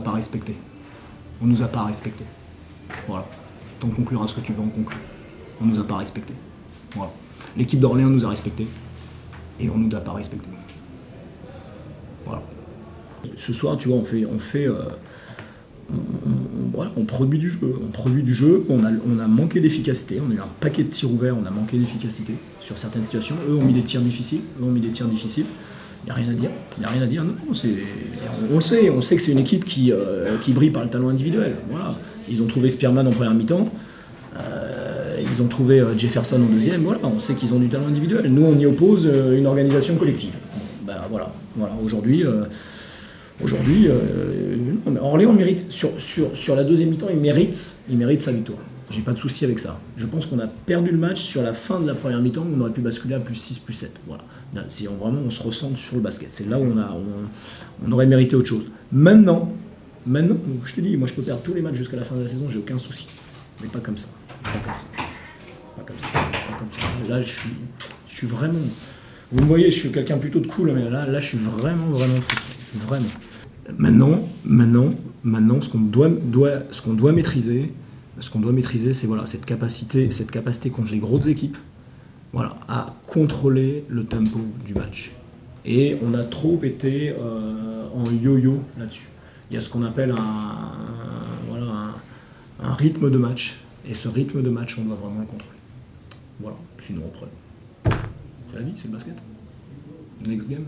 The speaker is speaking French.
pas respecté. On nous a pas respecté. Voilà. T'en conclura ce que tu veux en conclure. On nous a pas respecté. Voilà. L'équipe d'Orléans nous a respecté. Et on nous a pas respecté. Voilà. Ce soir, tu vois, on fait. On fait euh, on, on- voilà, on produit du jeu. On produit du jeu. On a, on a manqué d'efficacité. On a eu un paquet de tirs ouverts. On a manqué d'efficacité sur certaines situations. Eux ont mis des tirs difficiles. Eux ont mis des tirs difficiles. Il n'y a rien à dire. On, le sait. On sait que c'est une équipe qui, euh, qui brille par le talent individuel. Voilà. Ils ont trouvé Spearman en première mi-temps. Euh, ils ont trouvé euh, Jefferson en deuxième. Voilà. On sait qu'ils ont du talent individuel. Nous, on y oppose une organisation collective. Ben, voilà. Voilà. Aujourd'hui. Aujourd'hui, Orléans mérite, sur, la deuxième mi-temps, il mérite sa victoire. J'ai pas de souci avec ça. Je pense qu'on a perdu le match sur la fin de la première mi-temps où on aurait pu basculer à plus 6, plus 7. Voilà. Là, Si vraiment on se ressent sur le basket. C'est là où on, a, on aurait mérité autre chose. Maintenant, maintenant, je te dis, moi je peux perdre tous les matchs jusqu'à la fin de la saison, j'ai aucun souci. Mais pas comme ça. Pas comme ça. Pas comme ça. Pas comme ça. Là, je suis, je suis vraiment. Vous me voyez, je suis quelqu'un plutôt de cool, mais là, là, je suis vraiment, vraiment frustré. Vraiment. Maintenant, maintenant, maintenant, ce qu'on doit, doit, ce qu'on doit maîtriser, ce qu'on doit maîtriser, c'est voilà, cette capacité, cette capacité contre les grosses équipes, voilà, à contrôler le tempo du match. Et on a trop été euh, en yo-yo là-dessus. Il y a ce qu'on appelle un, voilà, un, rythme de match. Et ce rythme de match, on doit vraiment le contrôler. Voilà, sinon on prend. C'est la vie, c'est le basket. Next game.